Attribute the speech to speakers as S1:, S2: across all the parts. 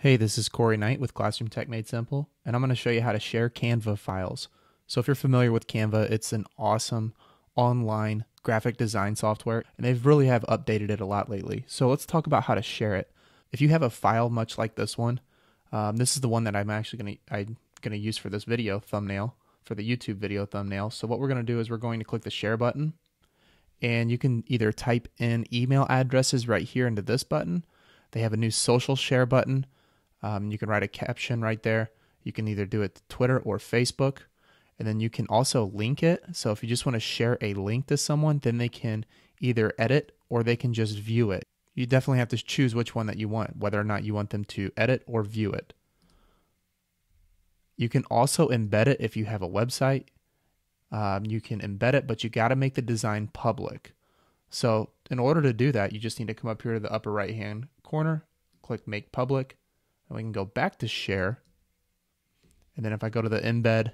S1: Hey, this is Corey Knight with Classroom Tech Made Simple, and I'm going to show you how to share Canva files. So if you're familiar with Canva, it's an awesome online graphic design software, and they've really have updated it a lot lately. So let's talk about how to share it. If you have a file much like this one, um, this is the one that I'm actually going to I'm going to use for this video thumbnail for the YouTube video thumbnail. So what we're going to do is we're going to click the share button, and you can either type in email addresses right here into this button. They have a new social share button um, you can write a caption right there. You can either do it to Twitter or Facebook. And then you can also link it. So if you just want to share a link to someone, then they can either edit or they can just view it. You definitely have to choose which one that you want, whether or not you want them to edit or view it. You can also embed it if you have a website. Um, you can embed it, but you got to make the design public. So, in order to do that, you just need to come up here to the upper right hand corner, click Make Public, and we can go back to share. And then if I go to the embed,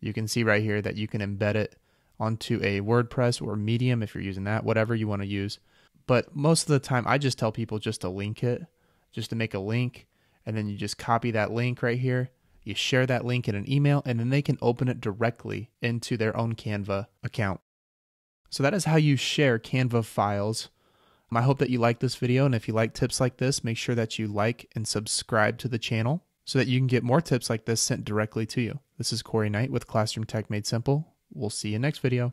S1: you can see right here that you can embed it onto a WordPress or Medium if you're using that, whatever you want to use. But most of the time, I just tell people just to link it, just to make a link, and then you just copy that link right here. You share that link in an email, and then they can open it directly into their own Canva account. So that is how you share Canva files I hope that you like this video, and if you like tips like this, make sure that you like and subscribe to the channel so that you can get more tips like this sent directly to you. This is Corey Knight with Classroom Tech Made Simple. We'll see you next video.